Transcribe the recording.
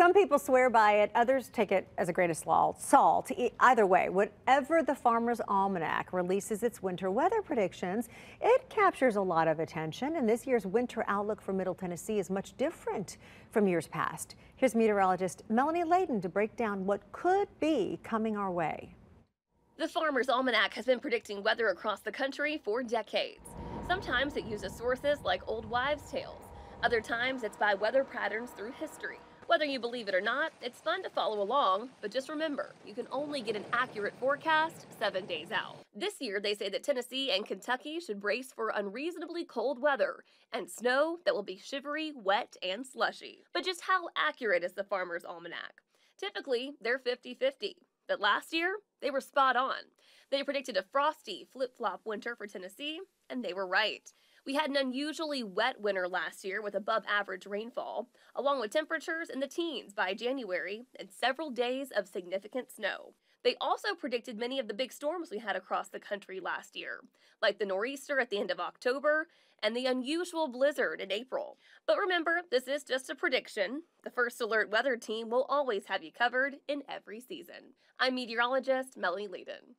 Some people swear by it, others take it as a grain of salt. Either way, whatever the Farmer's Almanac releases its winter weather predictions, it captures a lot of attention, and this year's winter outlook for Middle Tennessee is much different from years past. Here's meteorologist Melanie Layden to break down what could be coming our way. The Farmer's Almanac has been predicting weather across the country for decades. Sometimes it uses sources like old wives' tales. Other times it's by weather patterns through history. Whether you believe it or not, it's fun to follow along, but just remember, you can only get an accurate forecast seven days out. This year, they say that Tennessee and Kentucky should brace for unreasonably cold weather and snow that will be shivery, wet, and slushy. But just how accurate is the Farmer's Almanac? Typically, they're 50 50. But last year, they were spot on. They predicted a frosty, flip flop winter for Tennessee, and they were right. We had an unusually wet winter last year with above average rainfall, along with temperatures in the teens by January and several days of significant snow. They also predicted many of the big storms we had across the country last year, like the nor'easter at the end of October and the unusual blizzard in April. But remember, this is just a prediction. The First Alert Weather Team will always have you covered in every season. I'm meteorologist Melanie Layden.